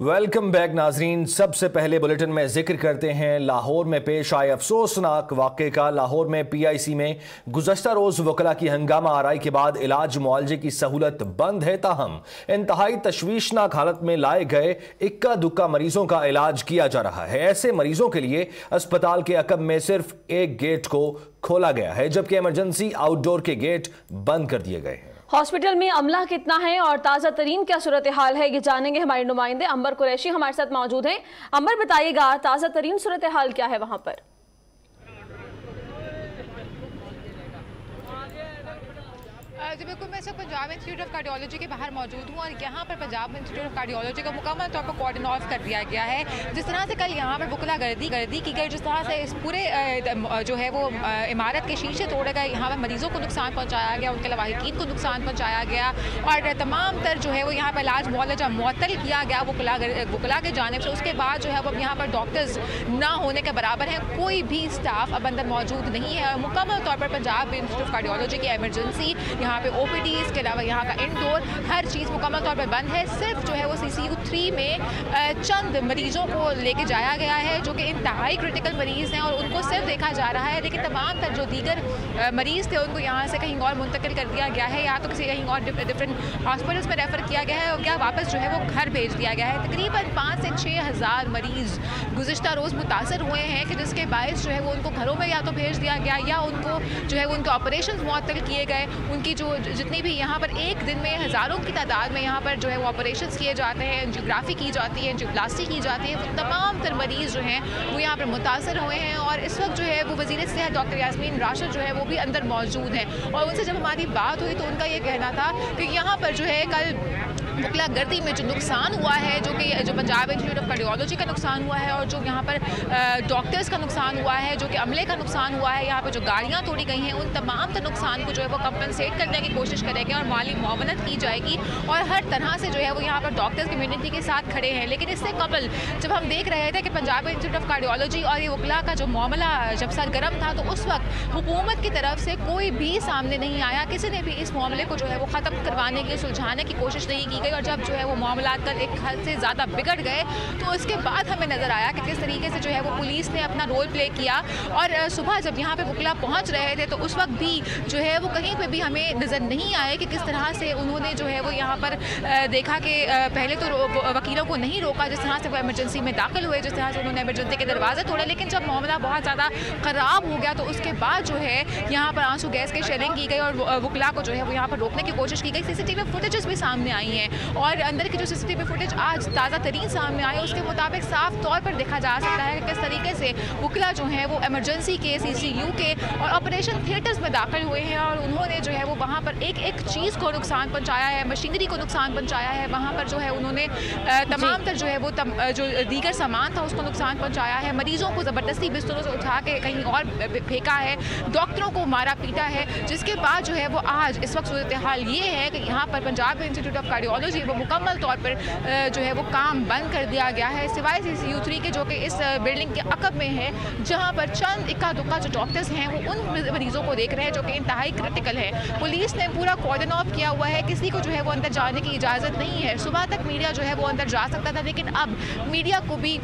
Welcome back ناظرین سب سے پہلے بلیٹن میں ذکر کرتے ہیں، لاہور میں پیش آئے افسوسناک واقعے کا۔ لاہور میں پی آئی سی میں گزشتہ روز وکلا کی ہنگامہ آرائی کے بعد علاج معالجے کی سہولت بند ہے تاہم۔ انتہائی تشویشناک حالت میں لائے گئے اکا دکا مریضوں کا علاج کیا جا رہا ہے۔ ایسے مریضوں کے لیے اسپتال کے عقب میں صرف ایک گیٹ کو کھولا گیا ہے، جبکہ ایمرجنسی آؤٹ ڈور کے گیٹ بند کر دیے گئے۔ ہیں ہاسپٹل میں عملہ کتنا ہے اور تازہ ترین کیا صورتحال ہے؟ یہ جانیں گے ہمارے نمائندے امبر قریشی ہمارے ساتھ موجود ہیں۔ امبر، بتائیے گا، تازہ ترین صورتحال کیا ہے وہاں پر؟ جی بالکل، میں اس وقت پنجاب انسٹیٹیوٹ آف کارڈیولوجی کے باہر موجود ہوں اور یہاں پر پنجاب انسٹیٹیوٹ آف کارڈیولوجی کا مکمل طور پر کوارڈن آف کر دیا گیا ہے۔ جس طرح سے کل یہاں پر بکلا گردی گردی کی گئی، جس طرح سے اس پورے جو ہے وہ عمارت کے شیشے توڑے گئے، یہاں پر مریضوں کو نقصان پہنچایا گیا، ان کے لواحقین کو نقصان پہنچایا گیا اور تمام تر جو ہے وہ یہاں پر علاج معالجہ معطل کیا گیا بکلا بکلا کے جانب سے۔ اس کے بعد جو ہے وہ اب یہاں پر ڈاکٹرز نہ ہونے کے برابر ہیں، کوئی بھی اسٹاف اب اندر موجود نہیں ہے۔ مکمل طور پر پنجاب انسٹیٹیوٹ آف کارڈیولوجی کی ایمرجنسی یہاں پہ او پی ڈی اس کے علاوہ یہاں کا انڈور ہر چیز مکمل طور پر بند ہے، صرف جو ہے وہ سی سی یو تھری میں چند مریضوں کو لے کے جایا گیا ہے جو کہ انتہائی کرٹیکل مریض ہیں اور ان کو صرف دیکھا جا رہا ہے۔ لیکن تمام تر جو دیگر مریض تھے، ان کو یہاں سے کہیں اور منتقل کر دیا گیا ہے یا تو کسی کہیں اور ڈفرینٹ ہاسپٹلس میں ریفر کیا گیا ہے اور کیا واپس جو ہے وہ گھر بھیج دیا گیا ہے۔ تقریباً پانچ سے چھ ہزار مریض گزشتہ روز متاثر ہوئے ہیں کہ جس کے باعث جو ہے وہ ان کو گھروں میں یا تو بھیج دیا گیا یا ان کو جو ہے وہ ان کے آپریشن معطل کیے گئے۔ ان کی جو، جتنی بھی یہاں پر ایک دن میں ہزاروں کی تعداد میں یہاں پر جو ہے وہ آپریشنس کیے جاتے ہیں۔ انجیوگرافی کی جاتی ہے انجیوپلاسٹی کی جاتی ہے، وہ تمام تر مریض جو ہیں، وہ یہاں پر متاثر ہوئے ہیں اور اس وقت جو ہے، وہ وزیر صحت ڈاکٹر یاسمین راشد جو ہے، وہ بھی اندر موجود ہیں۔ اور ان سے جب ہماری بات ہوئی تو ان کا یہ کہنا تھا کہ یہاں پر جو ہے، کل بکلا گردی میں جو نقصان ہوا ہے، جو کہ جو پنجاب انسٹیٹیوٹ آف کارڈیولوجی کا نقصان ہوا ہے اور جو یہاں پر ڈاکٹرز کا نقصان ہوا ہے، جو کہ عملے کا نقصان ہوا ہے، یہاں پر جو گاڑیاں توڑی گئی ہیں، ان تمام تر نقصان کو جو ہے وہ کمپنسیٹ کرنے کی کوشش کریں گے اور مالی معاونت کی جائے گی اور ہر طرح سے جو ہے وہ یہاں پر ڈاکٹرز کمیونٹی کے ساتھ کھڑے ہیں۔ لیکن اس سے قبل جب ہم دیکھ رہے تھے کہ پنجاب انسٹیٹیوٹ آف کارڈیولوجی اور یہ وکلا کا جو معاملہ جب سرگرم تھا، تو اس وقت حکومت کی طرف سے کوئی بھی سامنے نہیں آیا۔ کسی نے بھی اس معاملے کو جو ہے وہ ختم کروانے کی سلجھانے کی کوشش نہیں کی گئی اور جب جو ہے وہ معاملات کل ایک حد سے زیادہ بگڑ گئے، تو اس کے بعد ہمیں نظر آیا کہ کس طریقے سے جو ہے وہ پولیس نے اپنا رول پلے کیا۔ اور صبح جب یہاں پہ وکلا پہنچ رہے تھے، تو اس وقت بھی جو ہے وہ کہیں پہ بھی ہمیں نظر نہیں آئے کہ کس طرح سے انہوں نے جو ہے وہ یہاں پر دیکھا کہ پہلے تو وکیلوں کو نہیں روکا، جس طرح سے وہ ایمرجنسی میں داخل ہوئے، جس طرح سے انہوں نے ایمرجنسی کے دروازے توڑے، لیکن جب معاملہ بہت زیادہ خراب ہو گیا، تو اس کے بعد جو ہے یہاں پر آنسو گیس کی شیلنگ کی گئی اور وکلا کو جو ہے وہ یہاں پر روکنے کی کوشش کی گئی۔ سی سی ٹی وی فوٹیجز بھی سامنے آئی ہیں۔ اور اندر کی جو سی سی ٹی وی فوٹیج آج تازہ ترین سامنے آئی اس کے مطابق صاف طور پر دیکھا جا سکتا ہے کہ کس طریقے سے وکلا جو ہیں وہ ایمرجنسی کے سی سی یو کے اور آپریشن تھیٹرز میں داخل ہوئے ہیں اور انہوں نے جو ہے وہ وہاں پر ایک ایک چیز کو نقصان پہنچایا ہے مشینری کو نقصان پہنچایا ہے۔ وہاں پر جو ہے انہوں نے تمام تر جو ہے وہ جو دیگر سامان تھا اس کو نقصان پہنچایا ہے۔ مریضوں کو زبردستی بستروں سے اٹھا کے کہیں اور پھینکا ہے۔ ڈاکٹروں کو مارا پیٹا ہے۔ جس کے بعد جو ہے وہ آج اس وقت صورتحال یہ ہے کہ یہاں پر پنجاب انسٹیٹیوٹ آف کارڈیولوجی جی، وہ مکمل طور پر جو ہے وہ کام بند کر دیا گیا ہے۔ سوائے سی سی یو تھری کے، جو کہ اس بلڈنگ کے عقب میں ہے، جہاں پر چند اکا دکا جو ڈاکٹرز ہیں، وہ ان مریضوں کو دیکھ رہے ہیں، جو کہ انتہائی کرٹیکل ہے پولیس نے پورا کوڈن آف کیا ہوا ہے، کسی کو جو ہے وہ اندر جانے کی اجازت نہیں ہے۔ صبح تک میڈیا جو ہے وہ اندر جا سکتا تھا، لیکن اب میڈیا کو بھی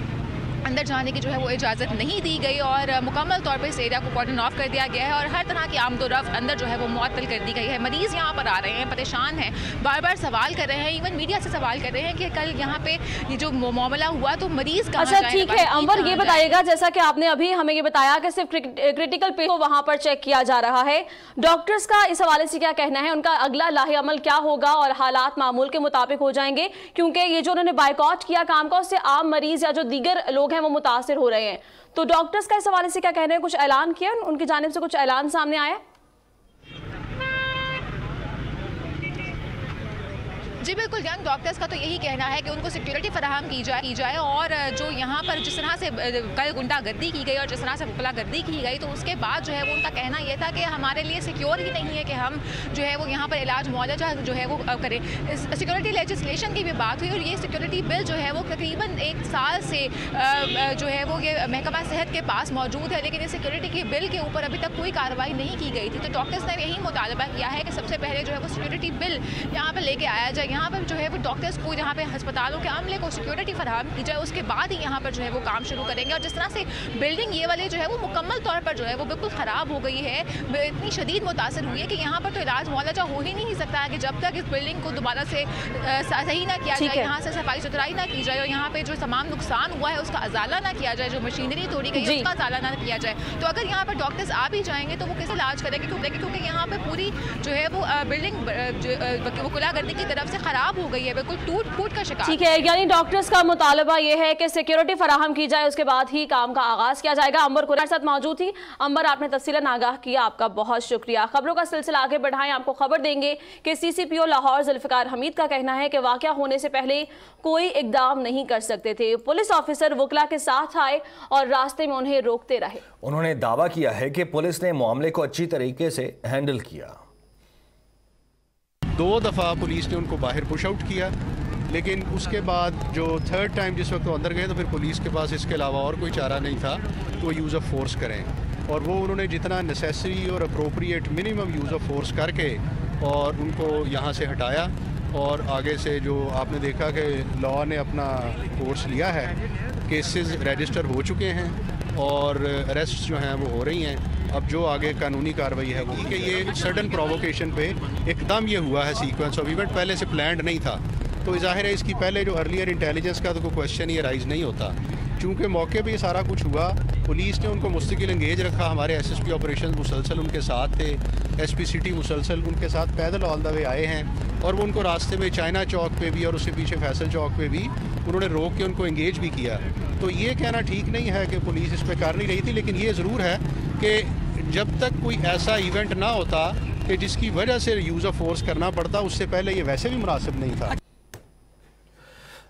اندر جانے کی جو ہے وہ اجازت نہیں دی گئی اور مکمل طور پر اس ایریا کو کارڈن آف کر دیا گیا ہے اور ہر طرح کی آمد و رفت اندر جو ہے وہ معطل کر دی گئی ہے۔ مریض یہاں پر آ رہے ہیں پریشان ہیں بار بار سوال کر رہے ہیں ایون میڈیا سے سوال کر رہے ہیں کہ کل یہاں پہ یہ جو معاملہ ہوا تو مریض کہاں اچھا ٹھیک ہے انور یہ بتائیے گا جیسا کہ آپ نے ابھی ہمیں یہ بتایا کہ صرف کرٹیکل پی کو وہاں پر چیک کیا جا رہا ہے۔ ڈاکٹرز کا اس حوالے سے کیا کہنا ہے؟ ان کا اگلا لاہ عمل کیا ہوگا اور حالات معمول کے مطابق ہو جائیں گے؟ کیونکہ یہ جو انہوں نے بائیکاٹ کیا کام کا اس سے عام مریض یا جو دیگر لوگ ہیں، وہ متاثر ہو رہے ہیں۔ تو ڈاکٹرز کا اس حوالے سے کیا کہنے ہیں؟ کچھ اعلان کیا؟ ان کی جانب سے کچھ اعلان سامنے آیا؟ جی بالکل ینگ ڈاکٹرز کا تو یہی کہنا ہے کہ ان کو سیکیورٹی فراہم کی جائے کی جائے اور جو یہاں پر جس طرح سے کل گنڈا گردی کی گئی اور جس طرح سے بکلا گردی کی گئی، تو اس کے بعد جو ہے وہ ان کا کہنا یہ تھا کہ ہمارے لیے سیکیور ہی نہیں ہے کہ ہم جو ہے وہ یہاں پر علاج معالجہ جو ہے وہ کریں۔ سیکیورٹی لیجسلیشن کی بھی بات ہوئی اور یہ سیکیورٹی بل جو ہے وہ تقریباً ایک سال سے جو ہے وہ یہ محکمہ صحت کے پاس موجود ہے، لیکن اس سیکیورٹی کے بل کے اوپر ابھی تک کوئی کارروائی نہیں کی گئی تھی۔ تو ڈاکٹرز نے یہی مطالبہ کیا ہے کہ سب سے پہلے جو ہے وہ سیکیورٹی بل یہاں پہ لے کے آیا جائے۔ یہاں پر جو ہے وہ ڈاکٹرز کو یہاں پہ ہسپتالوں کے عملے کو سیکیورٹی فراہم کی جائے اس کے بعد ہی یہاں پر جو ہے وہ کام شروع کریں گے۔ اور جس طرح سے بلڈنگ یہ والے جو ہے وہ مکمل طور پر جو ہے وہ بالکل خراب ہو گئی ہے اتنی شدید متاثر ہوئی ہے کہ یہاں پر تو علاج معالجہ ہو ہی نہیں سکتا ہے کہ جب تک اس بلڈنگ کو دوبارہ سے صحیح نہ کیا جائے یہاں سے صفائی ستھرائی نہ کی جائے اور یہاں پہ جو تمام نقصان ہوا ہے اس کا ازالہ نہ کیا جائے جو مشینری توڑی گئی جی۔ اس کا ازالہ نہ کیا جائے۔ تو اگر یہاں پر ڈاکٹرز آ بھی جائیں گے تو وہ کیسے علاج کریں گے؟ کیونکہ کیونکہ یہاں پہ پوری جو ہے وہ بلڈنگ وکلا کرنے کی طرف سے خراب ہو گئی ہے بلکل ٹوٹ پوٹ کا شکار ٹھیک ہے یعنی ڈاکٹرز کا مطالبہ یہ ہے کہ سیکیورٹی فراہم کی جائے اس کے بعد ہی کام کا آغاز کیا جائے گا۔ امبر قرآن ساتھ موجود تھی۔ امبر آپ نے تفصیل ناغاہ کیا آپ کا بہت شکریہ۔ خبروں کا سلسلہ آگے بڑھائیں آپ کو خبر دیں گے کہ سی سی پی او لاہور ذوالفقار حمید کا کہنا ہے کہ واقعہ ہونے سے پہلے کوئی اقدام نہیں کر سکتے تھے۔ پولیس آفیسر وکلا کے ساتھ آئے اور راستے میں انہیں روکتے رہے۔ انہوں نے دعویٰ کیا ہے کہ پولیس نے معاملے کو اچھی طریقے سے ہینڈل کیا۔ دو دفعہ پولیس نے ان کو باہر پش آؤٹ کیا، لیکن اس کے بعد جو تھرڈ ٹائم جس وقت وہ اندر گئے تو پھر پولیس کے پاس اس کے علاوہ اور کوئی چارہ نہیں تھا کہ وہ یوز آف فورس کریں۔ اور وہ انہوں نے جتنا نسیسری اور appropriate minimum use of force کر کے اور ان کو یہاں سے ہٹایا۔ اور آگے سے جو آپ نے دیکھا کہ لا نے اپنا کورس لیا ہے کیسز رجسٹر ہو چکے ہیں اور اریسٹ جو ہیں وہ ہو رہی ہیں۔ اب جو آگے قانونی کاروائی ہے وہ، کہ یہ سڈن پرووکیشن پہ ایک دم یہ ہوا ہے سیکوینس آف ایونٹ پہلے سے پلانڈ نہیں تھا۔ تو ظاہر ہے اس کی پہلے جو ارلیئر انٹیلیجنس کا تو کوئی کوشچن یہ رائز نہیں ہوتا۔ چونکہ موقع پہ یہ سارا کچھ ہوا، پولیس نے ان کو مستقل انگیج رکھا، ہمارے ایس ایس پی آپریشن مسلسل ان کے ساتھ تھے ایس پی سٹی مسلسل ان کے ساتھ پیدل آل دا وے آئے ہیں۔ اور وہ ان کو راستے میں چائنا چوک پہ بھی اور اس کے پیچھے فیصل چوک پہ بھی انہوں نے روک کے ان کو انگیج بھی کیا۔ تو یہ کہنا ٹھیک نہیں ہے کہ پولیس اس پہ کار نہیں رہی تھی، لیکن یہ ضرور ہے کہ جب تک کوئی ایسا ایونٹ نہ ہوتا کہ جس کی وجہ سے یوز آف فورس کرنا پڑتا، اس سے پہلے یہ ویسے بھی مناسب نہیں تھا۔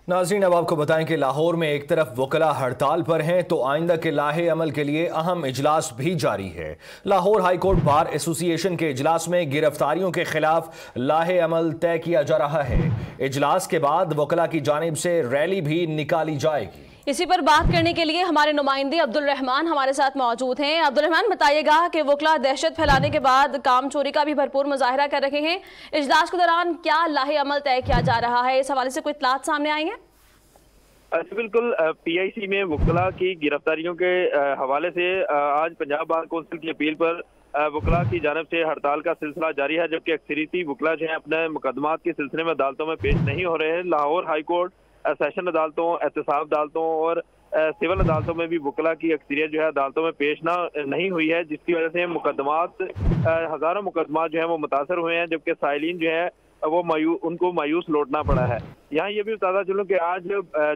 ناظرین، اب آپ کو بتائیں کہ لاہور میں ایک طرف وکلا ہڑتال پر ہیں تو آئندہ کے لاہ عمل کے لیے اہم اجلاس بھی جاری ہے۔ لاہور ہائی کورٹ بار ایسوسی ایشن کے اجلاس میں گرفتاریوں کے خلاف لاہ عمل طے کیا جا رہا ہے۔ اجلاس کے بعد وکلا کی جانب سے ریلی بھی نکالی جائے گی۔ اسی پر بات کرنے کے لیے ہمارے نمائندے عبد الرحمن ہمارے ساتھ موجود ہیں۔ عبد الرحمن بتائیے گا کہ وکلا دہشت پھیلانے کے بعد کام چوری کا بھی بھرپور مظاہرہ کر رہے ہیں۔ اجلاس کے دوران کیا لاہ عمل طے کیا جا رہا ہے؟ اس حوالے سے کوئی اطلاعات سامنے آئی ہیں؟ بالکل پی آئی سی میں وکلا کی گرفتاریوں کے حوالے سے آج پنجاب بار کونسل کی اپیل پر وکلا کی جانب سے ہڑتال کا سلسلہ جاری ہے، جبکہ اکثریتی وکلا جو ہیں اپنے مقدمات کے سلسلے میں عدالتوں میں پیش نہیں ہو رہے ہیں۔ لاہور ہائی کورٹ سیشن عدالتوں، احتساب عدالتوں اور سول عدالتوں میں بھی بکلا کی اکثریت جو ہے عدالتوں میں پیش نہ، نہیں ہوئی ہے، جس کی وجہ سے مقدمات ہزاروں مقدمات جو ہیں وہ متاثر ہوئے ہیں، جبکہ سائلین جو ہے وہ ان کو مایوس لوٹنا پڑا ہے۔ یہاں یہ بھی بتاتا چلوں کہ آج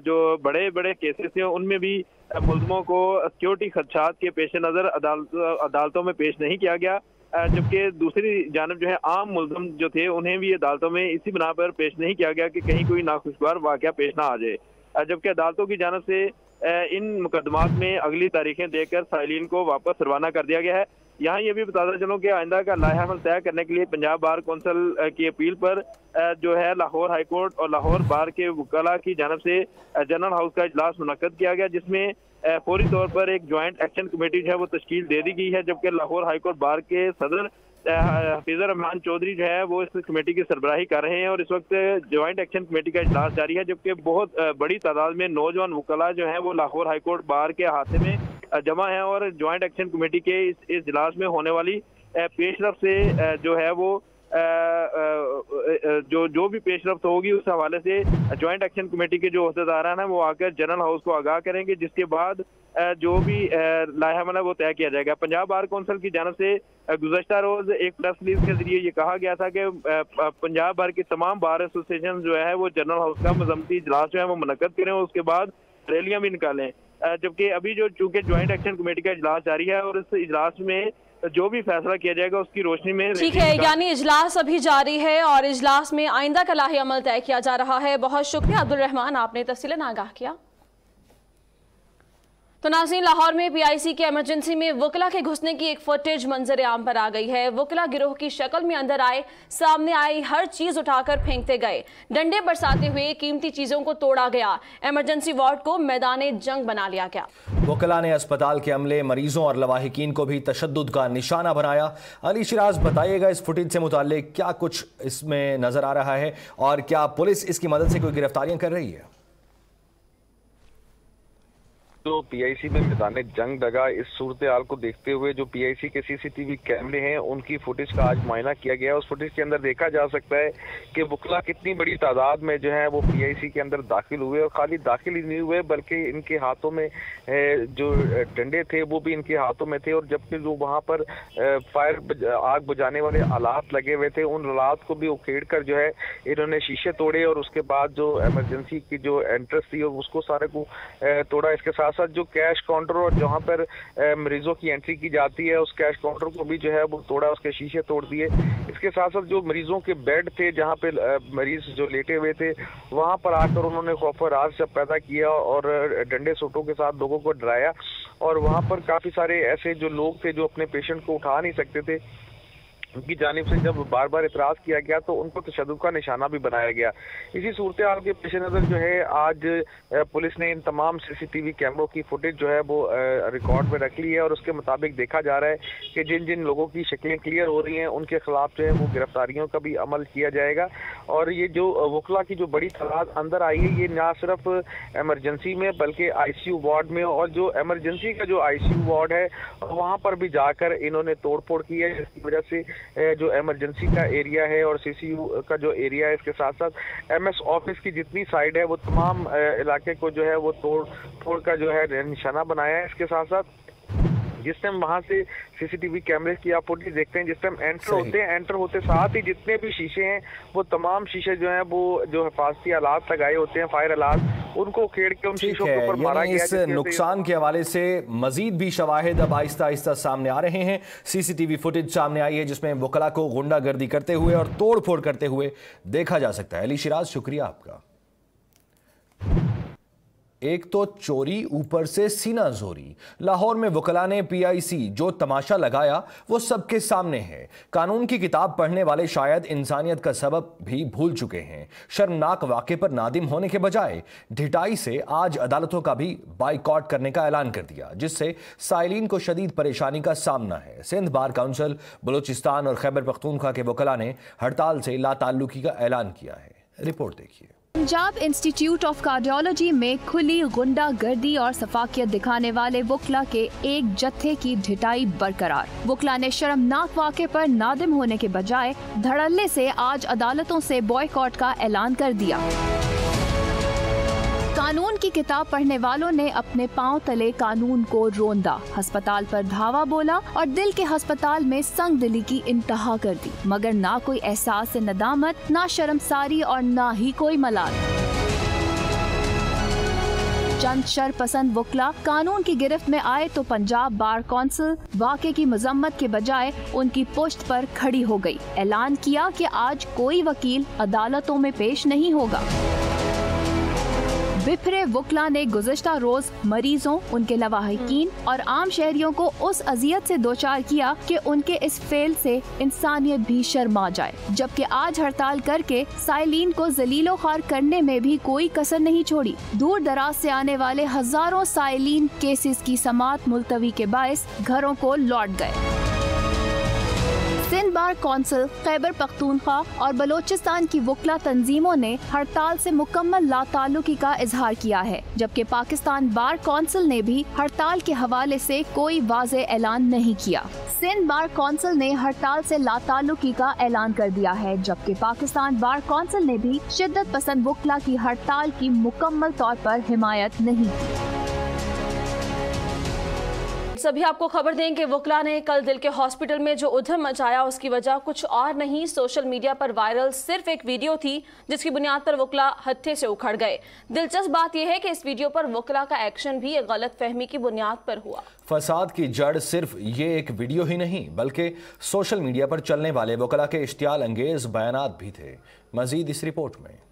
جو بڑے بڑے کیسز ہیں، ان میں بھی ملزموں کو سیکیورٹی خدشات کے پیش نظر عدالتوں میں پیش نہیں کیا گیا۔ جبکہ دوسری جانب جو ہے، عام ملزم جو تھے، انہیں بھی عدالتوں میں اسی بنا پر پیش نہیں کیا گیا کہ کہیں کوئی ناخوشگوار واقعہ پیش نہ آ جائے۔ جبکہ عدالتوں کی جانب سے ان مقدمات میں اگلی تاریخیں دے کر سائلین کو واپس روانہ کر دیا گیا ہے۔ یہاں یہ بھی بتاتا چلوں کہ آئندہ کا لائحہ عمل طے کرنے کے لیے پنجاب بار کونسل کی اپیل پر جو ہے لاہور ہائی کورٹ اور لاہور بار کے وکلا کی جانب سے جنرل ہاؤس کا اجلاس منعقد کیا گیا، جس میں فوری طور پر ایک جوائنٹ ایکشن کمیٹی جو ہے وہ تشکیل دے دی گئی ہے، جبکہ لاہور ہائی کورٹ بار کے صدر حفیظ رحمان چودھری جو ہے وہ اس کمیٹی کی سربراہی کر رہے ہیں اور اس وقت جوائنٹ ایکشن کمیٹی کا اجلاس جاری ہے، جبکہ بہت بڑی تعداد میں نوجوان وکلا جو ہیں وہ لاہور ہائی کورٹ بار کے ہاتھے میں جمع ہیں اور جوائنٹ ایکشن کمیٹی کے اس اجلاس میں ہونے والی پیش رفت سے جو ہے وہ جو جو بھی پیش رفت ہوگی اس حوالے سے جوائنٹ ایکشن کمیٹی کے جو عہدیداران ہیں، وہ آ کر جنرل ہاؤس کو آگاہ کریں گے، جس کے بعد جو بھی لائحہ عمل ہے وہ طے کیا جائے گا۔ پنجاب بار کونسل کی جانب سے گزشتہ روز ایک پریس ریلیز کے ذریعے یہ کہا گیا تھا کہ پنجاب بھر کی تمام بار ایسوسیشن جو ہے وہ جنرل ہاؤس کا مذمتی اجلاس جو ہے وہ منعقد کریں، اس کے بعد ریلیاں بھی نکالیں۔ جبکہ ابھی جو چونکہ جوائنٹ ایکشن کمیٹی کا اجلاس جاری ہے اور اس اجلاس میں جو بھی فیصلہ کیا جائے گا اس کی روشنی میں ٹھیک ہے یعنی اجلاس ابھی جاری ہے اور اجلاس میں آئندہ کا لاہی عمل طے کیا جا رہا ہے۔ بہت شکریہ عبد عبدالرحمن آپ نے تفصیل آگاہ کیا۔ تو ناظرین، لاہور میں پی آئی سی کے ایمرجنسی میں وکلا کے گھسنے کی ایک فوٹیج منظر عام پر آ گئی ہے۔ وکلا گروہ کی شکل میں اندر آئے، سامنے آئی ہر چیز اٹھا کر پھینکتے گئے۔ ڈنڈے برساتے ہوئے قیمتی چیزوں کو توڑا گیا۔ ایمرجنسی وارڈ کو میدان جنگ بنا لیا گیا۔ وکلا نے اسپتال کے عملے، مریضوں اور لواحقین کو بھی تشدد کا نشانہ بنایا۔ علی شراز بتائیے گا اس فوٹیج سے متعلق کیا کچھ اس میں نظر آ رہا ہے اور کیا پولیس اس کی مدد سے کوئی گرفتاریاں کر رہی ہے؟ جو پی آئی سی میں میدان جنگ لگا۔ اس صورتحال کو دیکھتے ہوئے جو پی آئی سی کے سی سی ٹی وی کیمرے ہیں، ان کی فوٹیج کا آج معائنہ کیا گیا اس فوٹیج کے اندر دیکھا جا سکتا ہے کہ وکلا کتنی بڑی تعداد میں جو ہے وہ پی آئی سی کے اندر داخل ہوئے اور خالی داخل ہی نہیں ہوئے، بلکہ ان کے ہاتھوں میں جو ڈنڈے تھے وہ بھی ان کے ہاتھوں میں تھے اور جبکہ جو وہاں پر فائر آگ بجانے والے آلات لگے ہوئے تھے، ان آلات کو بھی اکھیڑ کر جو ہے انہوں نے شیشے توڑے اور اس کے بعد جو ایمرجنسی کی جو انٹرس تھی اس کو سارے کو توڑا۔ اس کے ساتھ ساتھ جو کیش کاؤنٹر اور جہاں پر مریضوں کی انٹری کی جاتی ہے، اس کیش کاؤنٹر کو بھی جو ہے وہ توڑا، اس کے شیشے توڑ دیے۔ اس کے ساتھ ساتھ جو مریضوں کے بیڈ تھے، جہاں پہ مریض جو لیٹے ہوئے تھے، وہاں پر آ کر انہوں نے خوف و راز سے پیدا کیا اور ڈنڈے سوٹوں کے ساتھ لوگوں کو ڈرایا۔ اور وہاں پر کافی سارے ایسے جو لوگ تھے جو اپنے پیشنٹ کو اٹھا نہیں سکتے تھے ان کی جانب سے جب بار بار اعتراض کیا گیا تو ان کو تشدد کا نشانہ بھی بنایا گیا۔ اسی صورتحال کے پیش نظر جو ہے، آج پولیس نے ان تمام سی سی ٹی وی کیمروں کی فوٹیج جو ہے، وہ ریکارڈ میں رکھ لی ہے اور اس کے مطابق دیکھا جا رہا ہے کہ جن جن لوگوں کی شکلیں کلیئر ہو رہی ہیں، ان کے خلاف جو ہے، وہ گرفتاریوں کا بھی عمل کیا جائے گا۔ اور یہ جو وکلا کی جو بڑی تعداد اندر آئی ہے، یہ نہ صرف ایمرجنسی میں، بلکہ آئی سی یو وارڈ میں اور جو ایمرجنسی کا جو آئی سی یو وارڈ ہے، وہاں پر بھی جا کر انہوں نے توڑ پھوڑ کی ہے۔ جس کی وجہ سے جو ایمرجنسی کا ایریا ہے اور سی سی یو کا جو ایریا ہے، اس کے ساتھ ساتھ ایم ایس آفس کی جتنی سائڈ ہے، وہ تمام علاقے کو جو ہے، وہ توڑ پھوڑ کا جو ہے نشانہ بنایا ہے۔ اس کے ساتھ ساتھ جس ٹائم وہاں سے سی سی ٹی وی کیمرے کی آپ فوٹیج دیکھتے ہیں جس ٹائم انٹر ہوتے ہیں انٹر ہوتے ساتھ ہی جتنے بھی شیشے ہیں وہ تمام شیشے جو ہیں وہ جو حفاظتی آلات لگائے ہوتے ہیں فائر آلات ان کو کھیڑ کے ان شیشوں کے اوپر مارا یعنی گیا اس نقصان کے حوالے سے مزید بھی شواہد اب آہستہ آہستہ سامنے آ رہے ہیں۔ سی سی ٹی وی فوٹیج سامنے آئی ہے جس میں وکلا کو غنڈہ گردی کرتے ہوئے اور توڑ پھوڑ کرتے ہوئے دیکھا جا سکتا ہے۔ علی شراز شکریہ آپ کا۔ ایک تو چوری، اوپر سے سینہ زوری۔ لاہور میں وکلا نے پی آئی سی جو تماشا لگایا، وہ سب کے سامنے ہے۔ قانون کی کتاب پڑھنے والے شاید انسانیت کا سبب بھی بھول چکے ہیں۔ شرمناک واقع پر نادم ہونے کے بجائے، ڈھٹائی سے آج عدالتوں کا بھی بائی کاٹ کرنے کا اعلان کر دیا، جس سے سائلین کو شدید پریشانی کا سامنا ہے۔ سندھ بار کاؤنسل بلوچستان اور خیبر پختونخوا کے وکلا نے ہڑتال سے لا تعلقی کا اعلان کیا ہے۔ رپورٹ دیکھیے۔ پنجاب انسٹیٹیوٹ آف کارڈیولوجی میں کھلی گنڈا گردی اور صفاقیت دکھانے والے وکلا کے ایک جتھے کی ڈھٹائی برقرار۔ وکلا نے شرمناک واقعے پر نادم ہونے کے بجائے دھڑلے سے آج عدالتوں سے بوائے کاٹ کا اعلان کر دیا۔ قانون کی کتاب پڑھنے والوں نے اپنے پاؤں تلے قانون کو روندا۔ ہسپتال پر دھاوا بولا اور دل کے ہسپتال میں سنگ دلی کی انتہا کر دی۔ مگر نہ کوئی احساس ندامت، نہ شرمساری اور نہ ہی کوئی ملال۔ چند شر پسند وکلا قانون کی گرفت میں آئے تو پنجاب بار کونسل واقع کی مذمت کے بجائے ان کی پشت پر کھڑی ہو گئی۔ اعلان کیا کہ آج کوئی وکیل عدالتوں میں پیش نہیں ہوگا۔ بپھرے وکلا نے گزشتہ روز مریضوں، ان کے لواحقین اور عام شہریوں کو اس اذیت سے دوچار کیا کہ ان کے اس فیل سے انسانیت بھی شرما جائے۔ جبکہ آج ہڑتال کر کے سائلین کو ذلیل و خوار کرنے میں بھی کوئی کسر نہیں چھوڑی۔ دور دراز سے آنے والے ہزاروں سائلین کیسز کی سماعت ملتوی کے باعث گھروں کو لوٹ گئے۔ سندھ بار کونسل، خیبر پختونخوا اور بلوچستان کی وکلا تنظیموں نے ہڑتال سے مکمل لا تعلقی کا اظہار کیا ہے، جبکہ پاکستان بار کونسل نے بھی ہڑتال کے حوالے سے کوئی واضح اعلان نہیں کیا۔ سندھ بار کونسل نے ہڑتال سے لا تعلقی کا اعلان کر دیا ہے، جبکہ پاکستان بار کونسل نے بھی شدت پسند وکلا کی ہڑتال کی مکمل طور پر حمایت نہیں کی۔ سبھی آپ کو خبر دیں کہ وکلا نے کل دل کے ہاسپٹل میں جو ادھم مچایا، اس کی وجہ کچھ اور نہیں، سوشل میڈیا پر وائرل صرف ایک ویڈیو تھی جس کی بنیاد پر وکلا ہتھے سے اکھڑ گئے۔ دلچسپ بات یہ ہے کہ اس ویڈیو پر وکلا کا ایکشن بھی ایک غلط فہمی کی بنیاد پر ہوا۔ فساد کی جڑ صرف یہ ایک ویڈیو ہی نہیں، بلکہ سوشل میڈیا پر چلنے والے وکلا کے اشتعال انگیز بیانات بھی تھے۔ مزید اس رپورٹ میں۔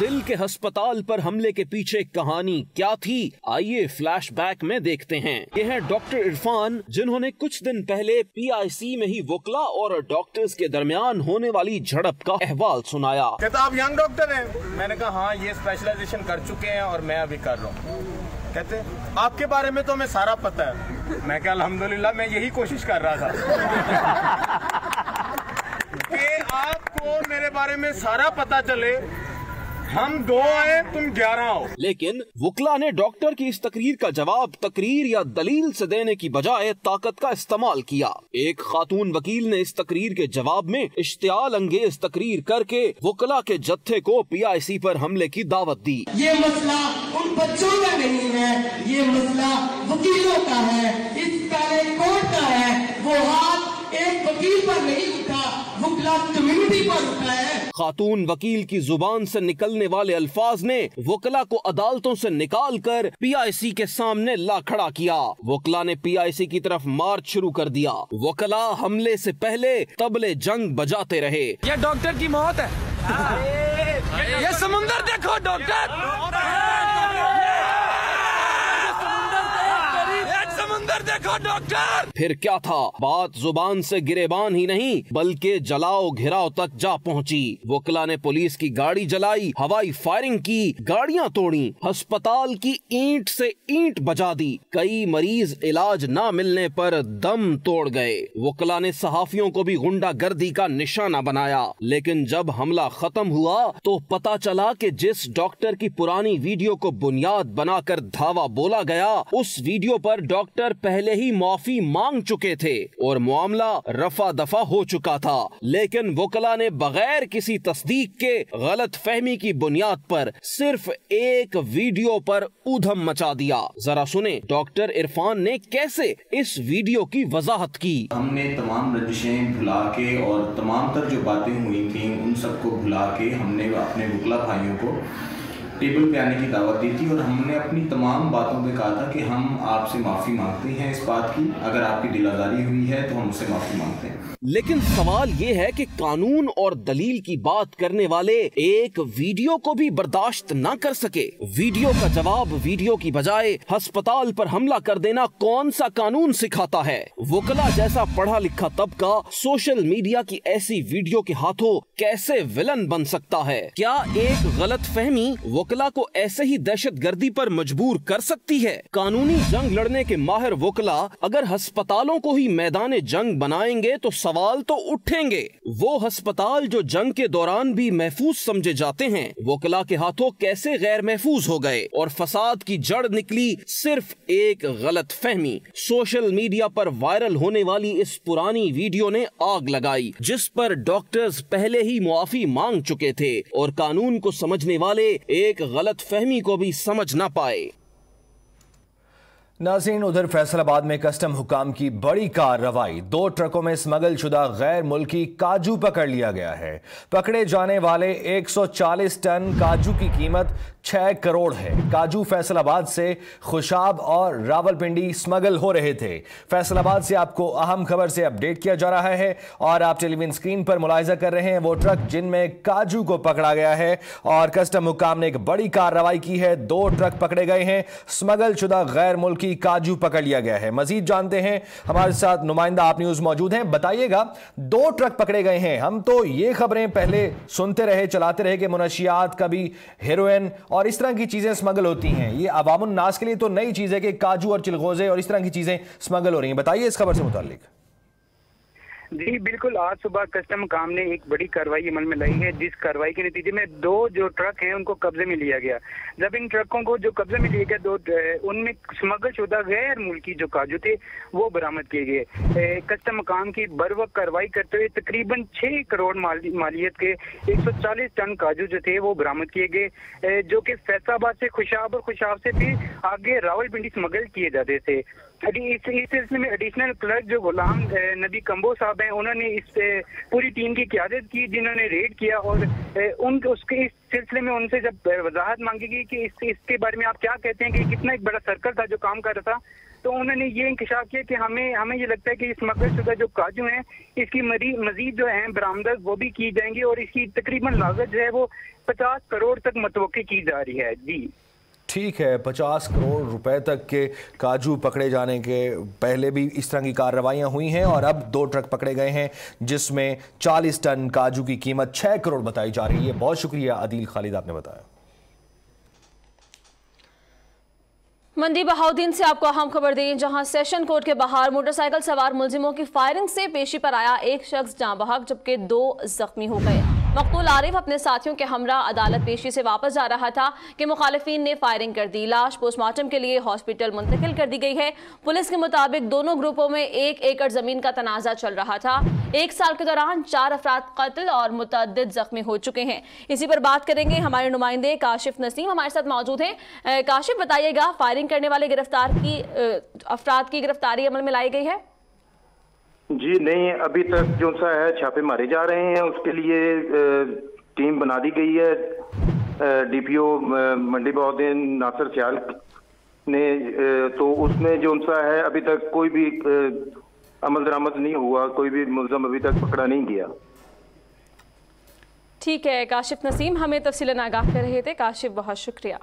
دل کے ہسپتال پر حملے کے پیچھے کہانی کیا تھی؟ آئیے فلیش بیک میں دیکھتے ہیں۔ یہ ہیں ڈاکٹر عرفان، جنہوں نے کچھ دن پہلے پی آئی سی میں ہی وکلا اور ڈاکٹرز کے درمیان ہونے والی جھڑپ کا احوال سنایا۔ کہتا آپ ینگ ڈاکٹر ہیں۔ میں نے کہا ہاں یہ اسپیشلائزیشن کر چکے ہیں اور میں ابھی کر رہا ہوں۔ کہتے آپ کے بارے میں تو ہمیں سارا پتہ ہے۔ میں کہا، الحمدللہ، میں یہی کوشش کر رہا تھا۔ کہ آپ کو میرے بارے میں سارا پتا چلے ہم دو آئے تم گیارہ آؤ لیکن وکلا نے ڈاکٹر کی اس تقریر کا جواب تقریر یا دلیل سے دینے کی بجائے طاقت کا استعمال کیا۔ ایک خاتون وکیل نے اس تقریر کے جواب میں اشتعال انگیز تقریر کر کے وکلا کے جتھے کو پی آئی سی پر حملے کی دعوت دی۔ یہ مسئلہ ان بچوں کا نہیں ہے یہ مسئلہ وکیلوں کا ہے۔ اس کا ہے۔ وہ ہاتھ ایک وکیل پر نہیں اٹھا۔ وکلا کمیونٹی پر اٹھا ہے۔ خاتون وکیل کی زبان سے نکلنے والے الفاظ نے وکلا کو عدالتوں سے نکال کر پی آئی سی کے سامنے لا کھڑا کیا۔ وکلا نے پی آئی سی کی طرف مارچ شروع کر دیا۔ وکلا حملے سے پہلے تبلے جنگ بجاتے رہے۔ یہ ڈاکٹر کی موت ہے۔ یہ سمندر دیکھو ڈاکٹر۔ سمندر دیکھو ڈاکٹر! پھر کیا تھا؟ بات زبان سے گریبان ہی نہیں، بلکہ جلاؤ گھراؤ تک جا پہنچی۔ وکلا نے پولیس کی گاڑی جلائی، ہوائی فائرنگ کی، گاڑیاں توڑی ہسپتال کی اینٹ سے اینٹ بجا دی۔ کئی مریض علاج نہ ملنے پر دم توڑ گئے۔ وکلا نے صحافیوں کو بھی گنڈا گردی کا نشانہ بنایا۔ لیکن جب حملہ ختم ہوا، تو پتا چلا کہ جس ڈاکٹر کی پرانی ویڈیو کو بنیاد بنا کر دھاوا بولا گیا، اس ویڈیو پر ڈاکٹر پہلے ہی معافی مانگ چکے تھے اور معاملہ رفع دفع ہو چکا تھا، لیکن وکلا نے بغیر کسی تصدیق کے غلط فہمی کی بنیاد پر صرف ایک ویڈیو پر ادھم مچا دیا۔ ذرا سنیں، ڈاکٹر عرفان نے کیسے اس ویڈیو کی وضاحت کی؟ ہم نے تمام رجشیں بھلا کے اور تمام تر جو باتیں ہوئی تھیں، ان سب کو بھلا کے ہم نے اپنے وکلا بھائیوں کو ٹیبل پہ آنے کی دعوت دی تھی اور ہم نے اپنی تمام باتوں پہ کہا تھا کہ ہم آپ سے معافی مانگتے ہیں اس بات کی۔ اگر آپ کی دل آزاری ہوئی ہے تو ہم اسے معافی مانگتے ہیں۔ لیکن سوال یہ ہے کہ قانون اور دلیل کی بات کرنے والے ایک ویڈیو کو بھی برداشت نہ کر سکے۔ ویڈیو کا جواب ویڈیو کی بجائے ہسپتال پر حملہ کر دینا کون سا قانون سکھاتا ہے؟ وکلا جیسا پڑھا لکھا طبقہ سوشل میڈیا کی ایسی ویڈیو کے ہاتھوں کیسے ولن بن سکتا ہے؟ کیا ایک غلط فہمی وکلا کو ایسے ہی دہشت گردی پر مجبور کر سکتی ہے۔ قانونی جنگ لڑنے کے ماہر وکلا اگر ہسپتالوں کو ہی میدان جنگ بنائیں گے تو سوال تو اٹھیں گے۔ وہ ہسپتال جو جنگ کے دوران بھی محفوظ سمجھے جاتے ہیں۔ وکلا کے ہاتھوں کیسے غیر محفوظ ہو گئے؟ اور فساد کی جڑ نکلی صرف ایک غلط فہمی۔ سوشل میڈیا پر وائرل ہونے والی اس پرانی ویڈیو نے آگ لگائی، جس پر ڈاکٹرز پہلے ہی معافی مانگ چکے تھے۔ اور قانون کو سمجھنے والے ایک غلط فہمی کو بھی سمجھ نہ پائے۔ ناظرین، ادھر فیصل آباد میں کسٹم حکام کی بڑی کارروائی دو ٹرکوں میں سمگل شدہ غیر ملکی کاجو پکڑ لیا گیا ہے۔ پکڑے جانے والے ایک سو چالیس ٹن کاجو کی قیمت چھ کروڑ ہے۔ کاجو فیصل آباد سے خوشاب اور راول پنڈی سمگل ہو رہے تھے۔ فیصل آباد سے آپ کو اہم خبر سے اپڈیٹ کیا جا رہا ہے اور آپ ٹیلی ویژن سکرین پر ملاحظہ کر رہے ہیں۔ وہ ٹرک جن میں کاجو کو پکڑا گیا ہے اور کسٹم حکام نے ایک بڑی کارروائی کی ہے۔ دو ٹرک پکڑے گئے ہیں۔ سمگل شدہ غیر ملکی کی کاجو پکڑ لیا گیا ہے۔ مزید جانتے ہیں۔ ہمارے ساتھ نمائندہ آپ نیوز موجود ہیں۔ بتائیے گا، دو ٹرک پکڑے گئے ہیں۔ ہم تو یہ خبریں پہلے سنتے رہے، چلاتے رہے کہ منشیات، کبھی ہیروئن اور اس طرح کی چیزیں سمگل ہوتی ہیں۔ یہ عوام الناس کے لیے تو نئی چیز ہے کہ کاجو اور چلغوزے اور اس طرح کی چیزیں سمگل ہو رہی ہیں۔ بتائیے اس خبر سے متعلق۔ جی بالکل، آج صبح کسٹم کام نے ایک بڑی کاروائی عمل میں لائی ہے، جس کاروائی کے نتیجے میں دو جو ٹرک ہیں، ان کو قبضے میں لیا گیا۔ جب ان ٹرکوں کو جو قبضے میں لیا گیا، دو ان میں سمگل شدہ غیر ملکی جو کاجو تھے، وہ برآمد کیے گئے۔ کسٹم کام کی بر وقت کاروائی کرتے ہوئے تقریباً چھ کروڑ مالیت کے ایک سو چالیس ٹن کاجو جو تھے، وہ برآمد کیے گئے۔ جو کہ فیصل آباد سے خوشاب اور خوشاب سے بھی آگے راول پنڈی سمگل کیے جاتے تھے۔ اس سلسلے میں ایڈیشنل کلرک جو غلام نبی کمبو صاحب ہیں انہوں نے اس پوری ٹیم کی قیادت کی جنہوں نے ریڈ کیا اور ان اس کے اس سلسلے میں ان سے جب وضاحت مانگی گئی کہ اس کے بارے میں آپ کیا کہتے ہیں کہ کتنا ایک بڑا سرکل تھا جو کام کر رہا تھا تو انہوں نے یہ انکشاف کیا کہ ہمیں ہمیں یہ لگتا ہے کہ اس مقصد شدہ جو کاجو ہیں اس کی مزید جو ہیں برآمدات وہ بھی کی جائیں گی اور اس کی تقریباً لاگت جو ہے وہ پچاس کروڑ تک متوقع کی جا رہی ہے جی ٹھیک ہے، پچاس کروڑ روپے تک کے کاجو پکڑے جانے کے پہلے بھی اس طرح کی کارروائیاں ہوئی ہیں اور اب دو ٹرک پکڑے گئے ہیں، جس میں چالیس ٹن کاجو کی قیمت چھ کروڑ بتائی جا رہی ہے۔ بہت شکریہ عدیل خالد، آپ نے بتایا۔ مندی بہاؤدین سے آپ کو اہم خبر دیں، جہاں سیشن کورٹ کے باہر موٹر سائیکل سوار ملزموں کی فائرنگ سے پیشی پر آیا ایک شخص جاں بحق جبکہ دو زخمی ہو گئے۔ مقتول عارف اپنے ساتھیوں کے ہمراہ عدالت پیشی سے واپس جا رہا تھا کہ مخالفین نے فائرنگ کر دی، لاش پوسٹ مارٹم کے لیے ہاسپٹل منتقل کر دی گئی ہے۔ پولیس کے مطابق دونوں گروپوں میں ایک ایکڑ زمین کا تنازع چل رہا تھا۔ ایک سال کے دوران چار افراد قتل اور متعدد زخمی ہو چکے ہیں۔ اسی پر بات کریں گے ہمارے نمائندے کاشف نسیم۔ ہمارے ساتھ موجود ہیں۔ کاشف، بتائیے گا فائرنگ کرنے والے گرفتار کی افراد کی گرفتاری عمل میں لائی گئی ہے؟ جی نہیں، ابھی تک جو سا ہے، چھاپے مارے جا رہے ہیں۔ اس کے لیے ٹیم بنا دی گئی ہے۔ ڈی پی او منڈی بہدین ناصر سیال نے تو اس میں جو سا ہے، ابھی تک کوئی بھی عمل درآمد نہیں ہوا۔ کوئی بھی ملزم ابھی تک پکڑا نہیں گیا۔ ٹھیک ہے، کاشف نسیم، ہمیں تفصیل آگاہ کر رہے تھے۔ کاشف، بہت شکریہ۔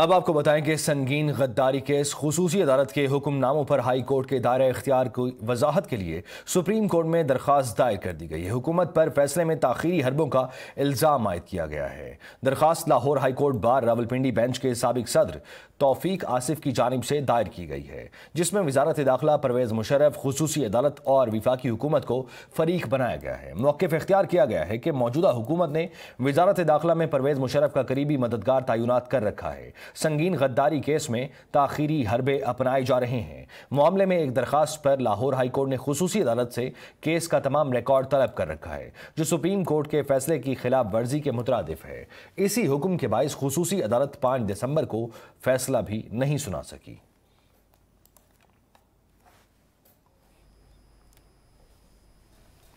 اب آپ کو بتائیں کہ سنگین غداری کیس خصوصی عدالت کے حکم ناموں پر ہائی کورٹ کے دائرہ اختیار کو وضاحت کے لیے سپریم کورٹ میں درخواست دائر کر دی گئی ہے۔ حکومت پر فیصلے میں تاخیری حربوں کا الزام عائد کیا گیا ہے۔ درخواست Lahore high court bar Rawalpindi bench کے سابق صدر توفیق آصف کی جانب سے دائر کی گئی ہے، جس میں وزارت داخلہ پرویز مشرف، خصوصی عدالت اور وفاقی حکومت کو فریق بنایا گیا ہے۔ موقف اختیار کیا گیا ہے کہ موجودہ حکومت نے وزارت داخلہ میں پرویز مشرف کا قریبی مددگار تعینات کر رکھا ہے۔ سنگین غداری کیس میں تاخیری حربے اپنائے جا رہے ہیں۔ معاملے میں ایک درخواست پر لاہور ہائی کورٹ نے خصوصی عدالت سے کیس کا تمام ریکارڈ طلب کر رکھا ہے، جو سپریم کورٹ کے فیصلے کی خلاف ورزی کے مترادف ہے۔ اسی حکم کے باعث خصوصی عدالت پانچ دسمبر کو فیصلہ بھی نہیں سنا سکی۔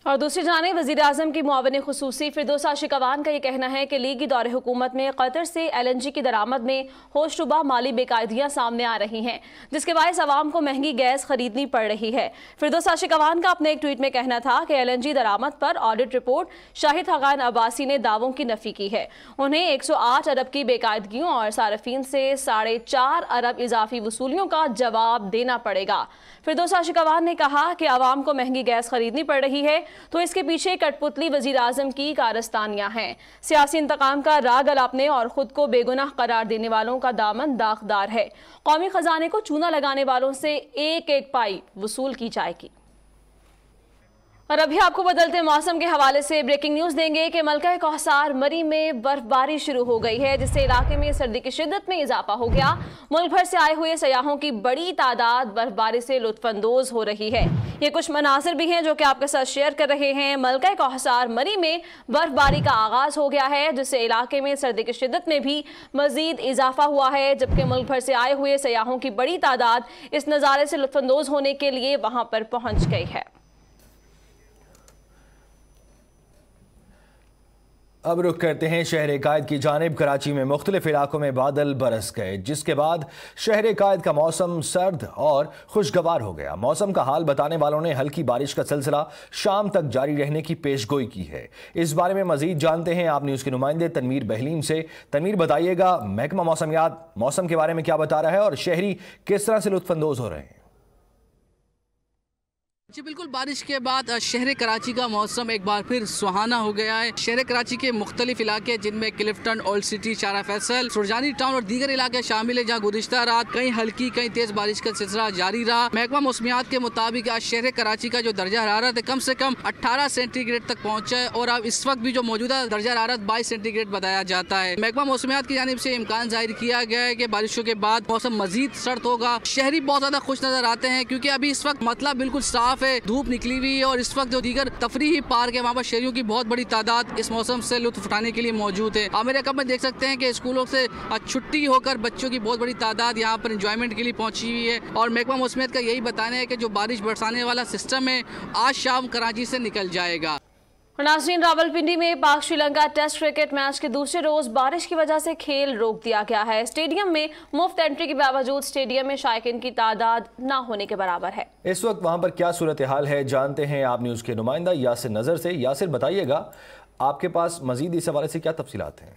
اور دوسری جانب وزیر اعظم کی معاون خصوصی فردوسا شکوان کا یہ کہنا ہے کہ لیگی دور حکومت میں قطر سے ایل این جی کی درآمد میں ہوش ربا مالی بےقاعدیاں سامنے آ رہی ہیں، جس کے باعث عوام کو مہنگی گیس خریدنی پڑ رہی ہے۔ فردوسا شکوان کا اپنے ایک ٹویٹ میں کہنا تھا کہ ایل این جی درآمد پر آڈٹ رپورٹ شاہد حقان عباسی نے دعووں کی نفی کی ہے۔ انہیں ایک سو آٹھ ارب کی بے قاعدگیوں اور صارفین سے ساڑھے چار ارب اضافی وصولیوں کا جواب دینا پڑے گا۔ فردوسا شکوان نے کہا کہ عوام کو مہنگی گیس خریدنی پڑ رہی ہے تو اس کے پیچھے کٹ پتلی وزیر اعظم کی کارستانیاں ہیں۔ سیاسی انتقام کا راگ الاپنے اور خود کو بے گناہ قرار دینے والوں کا دامن داغدار ہے۔ قومی خزانے کو چونا لگانے والوں سے ایک ایک پائی وصول کی جائے گی۔ اور ابھی آپ کو بدلتے موسم کے حوالے سے بریکنگ نیوز دیں گے کہ ملکہ کوہسار مری میں برف باری شروع ہو گئی ہے، جس سے علاقے میں سردی کی شدت میں اضافہ ہو گیا۔ ملک بھر سے آئے ہوئے سیاحوں کی بڑی تعداد برف باری سے لطف اندوز ہو رہی ہے۔ یہ کچھ مناظر بھی ہیں جو کہ آپ کے ساتھ شیئر کر رہے ہیں۔ ملکہ کوحسار مری میں برف باری کا آغاز ہو گیا ہے، جس سے علاقے میں سردی کی شدت میں بھی مزید اضافہ ہوا ہے، جبکہ ملک بھر سے آئے ہوئے سیاحوں کی بڑی تعداد اس نظارے سے لطف اندوز ہونے کے لیے وہاں پر پہنچ گئی ہے۔ اب رخ کرتے ہیں شہر قائد کی جانب، کراچی میں مختلف علاقوں میں بادل برس گئے، جس کے بعد شہر قائد کا موسم سرد اور خوشگوار ہو گیا۔ موسم کا حال بتانے والوں نے ہلکی بارش کا سلسلہ شام تک جاری رہنے کی پیشگوئی کی ہے۔ اس بارے میں مزید جانتے ہیں آپ نیوز کے نمائندے تنویر بہلیم سے۔ تنویر، بتائیے گا، محکمہ موسمیات، موسم کے بارے میں کیا بتا رہا ہے اور شہری کس طرح سے لطف اندوز ہو رہے ہیں؟ جی بالکل، بارش کے بعد شہر کراچی کا موسم ایک بار پھر سہانا ہو گیا ہے۔ شہر کراچی کے مختلف علاقے، جن میں کلفٹن، اولڈ سٹی، چارہ فیصل، سرجانی ٹاؤن اور دیگر علاقے شامل ہیں جہاں گزشتہ رات کئی ہلکی کئی تیز بارش کا سلسلہ جاری رہا۔ محکمہ موسمیات کے مطابق، آج شہر کراچی کا جو درجہ حرارت ہے کم سے کم اٹھارہ سینٹی گریڈ تک پہنچا ہے اور اب اس وقت بھی جو موجودہ درجہ حرارت بائیس سینٹی گریڈ بتایا جاتا ہے۔ محکمہ موسمیات کی جانب سے امکان ظاہر کیا گیا ہے کہ بارشوں کے بعد موسم مزید سرد ہوگا۔ شہری بہت زیادہ خوش نظر آتے ہیں کیونکہ ابھی اس وقت مطلب بالکل صاف ہے دھوپ نکلی ہوئی ہے اور اس وقت جو دیگر تفریحی پارک ہے وہاں پر شہریوں کی بہت بڑی تعداد اس موسم سے لطف اٹھانے کے لیے موجود ہے عامر کب میں دیکھ سکتے ہیں کہ اسکولوں سے چھٹی ہو کر بچوں کی بہت بڑی تعداد یہاں پر انجوائمنٹ کے لیے پہنچی ہوئی ہے۔ اور محکمہ موسمیت کا یہی بتانا ہے کہ جو بارش برسانے والا سسٹم ہے، آج شام کراچی سے نکل جائے گا۔ ناظرین راول پنڈی میں Pak Sri Lanka test cricket match کے دوسرے روز بارش کی وجہ سے کھیل روک دیا گیا ہے۔ اسٹیڈیم میں مفت انٹری کے باوجود اسٹیڈیم میں شائقین کی تعداد نہ ہونے کے برابر ہے۔ اس وقت وہاں پر کیا صورتحال ہے جانتے ہیں آپ نیوز کے نمائندہ یاسر نظر سے۔ یاسر، بتائیے گا، آپ کے پاس مزید اس حوالے سے کیا تفصیلات ہیں؟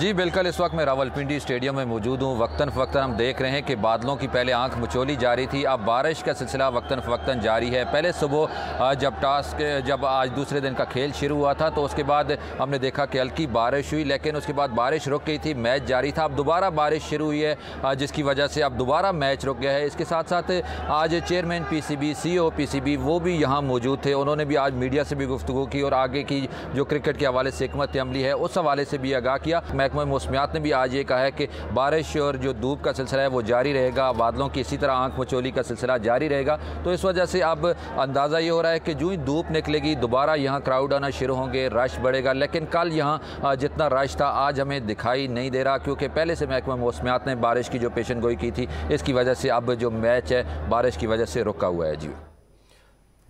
جی بالکل اس وقت میں راول پنڈی اسٹیڈیم میں موجود ہوں۔ وقتاً فوقتاً ہم دیکھ رہے ہیں کہ بادلوں کی پہلے آنکھ مچولی جاری تھی۔ اب بارش کا سلسلہ وقتاً فوقتاً جاری ہے۔ پہلے صبح جب ٹاسک، جب آج دوسرے دن کا کھیل شروع ہوا تھا، تو اس کے بعد ہم نے دیکھا کہ ہلکی بارش ہوئی، لیکن اس کے بعد بارش رک گئی تھی، میچ جاری تھا۔ اب دوبارہ بارش شروع ہوئی ہے جس کی وجہ سے اب دوبارہ میچ رک گیا ہے۔ اس کے ساتھ ساتھ آج chairman P C B, C O P C B وہ بھی یہاں موجود تھے۔ انہوں نے بھی آج میڈیا سے بھی گفتگو کی اور آگے کی جو کرکٹ کے حوالے سے حکمت عملی ہے، اس حوالے سے بھی آگاہ کیا۔ محکمہ موسمیات نے بھی آج یہ کہا ہے کہ بارش اور جو دھوپ کا سلسلہ ہے وہ جاری رہے گا، بادلوں کی اسی طرح آنکھ مچولی کا سلسلہ جاری رہے گا۔ تو اس وجہ سے اب اندازہ یہ ہو رہا ہے کہ جو ہی دھوپ نکلے گی، دوبارہ یہاں کراؤڈ آنا شروع ہوں گے، رش بڑھے گا۔ لیکن کل یہاں جتنا رش تھا، آج ہمیں دکھائی نہیں دے رہا کیونکہ پہلے سے محکمہ موسمیات نے بارش کی جو پیشن گوئی کی تھی، اس کی وجہ سے اب جو میچ ہے، بارش کی وجہ سے رکا ہوا ہے۔ جی۔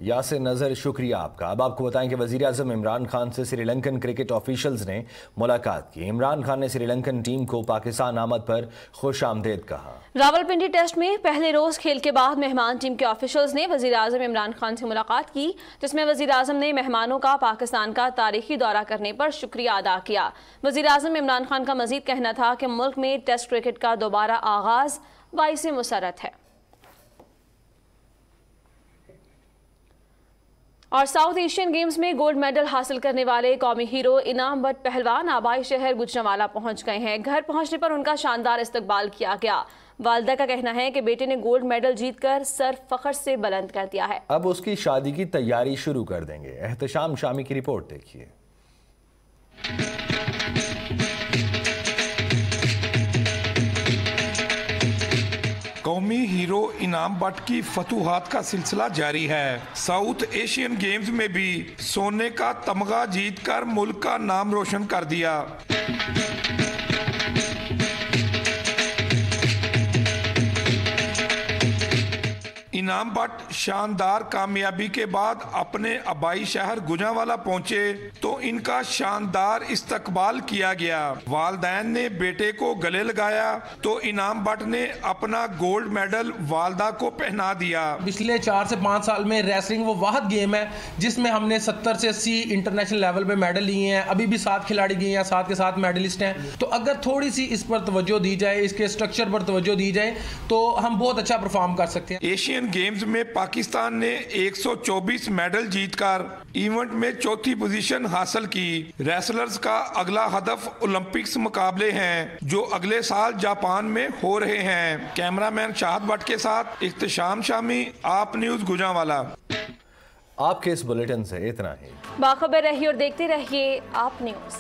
یاسر نظر، شکریہ آپ کا۔ اب آپ کو بتائیں کہ وزیر اعظم عمران خان سے سری لنکن کرکٹ آفیشلز نے ملاقات کی۔ عمران خان نے سری لنکن ٹیم کو پاکستان آمد پر خوش آمدید کہا۔ راول پنڈی ٹیسٹ میں پہلے روز کھیل کے بعد مہمان ٹیم کے آفیشلز نے وزیر اعظم عمران خان سے ملاقات کی، جس میں وزیر اعظم نے مہمانوں کا، پاکستان کا تاریخی دورہ کرنے پر شکریہ ادا کیا۔ وزیر اعظم عمران خان کا مزید کہنا تھا کہ ملک میں ٹیسٹ کرکٹ کا دوبارہ آغاز باعث مسرت ہے۔ اور ساؤتھ ایشین گیمز میں گولڈ میڈل حاصل کرنے والے قومی ہیرو انعام بٹ پہلوان آبائی شہر گجرانوالہ پہنچ گئے ہیں۔ گھر پہنچنے پر ان کا شاندار استقبال کیا گیا۔ والدہ کا کہنا ہے کہ بیٹے نے گولڈ میڈل جیت کر سر فخر سے بلند کر دیا ہے۔ اب اس کی شادی کی تیاری شروع کر دیں گے۔ احتشام شامی کی رپورٹ دیکھیے۔ قومی ہیرو انعام بٹ کی فتوحات کا سلسلہ جاری ہے۔ ساؤتھ ایشین گیمز میں بھی سونے کا تمغہ جیت کر ملک کا نام روشن کر دیا۔ انعام بٹ شاندار کامیابی کے بعد اپنے ابائی شہر گجا والا پہنچے تو ان کا شاندار استقبال کیا گیا۔ والدین نے بیٹے کو گلے لگایا تو انعام بٹ نے اپنا گولڈ میڈل والدہ کو پہنا دیا۔ پچھلے چار سے پانچ سال میں ریسلنگ وہ واحد گیم ہے جس میں ہم نے ستر سے اسی انٹرنیشنل لیول پہ میڈل لیے ہیں۔ ابھی بھی سات کھلاڑی گئے ہیں سات کے ساتھ میڈلسٹ ہیں۔ تو اگر تھوڑی سی اس پر توجہ دی جائے اس کے سٹرکچر پر توجہ دی جائے تو ہم بہت اچھا پرفارم کر سکتے ہیں۔ ایشین گیمز میں پاکستان نے ایک سو چوبیس میڈل جیت کر ایونٹ میں چوتھی پوزیشن حاصل کی۔ ریسلرز کا اگلا ہدف اولمپکس مقابلے ہیں جو اگلے سال جاپان میں ہو رہے ہیں۔ کیمرامین شاہد بٹ کے ساتھ اختشام شامی آپ نیوز گجا والا آپ کے اس بلیٹن سے اتنا ہی۔ باخبر رہیے اور دیکھتے رہیے آپ نیوز۔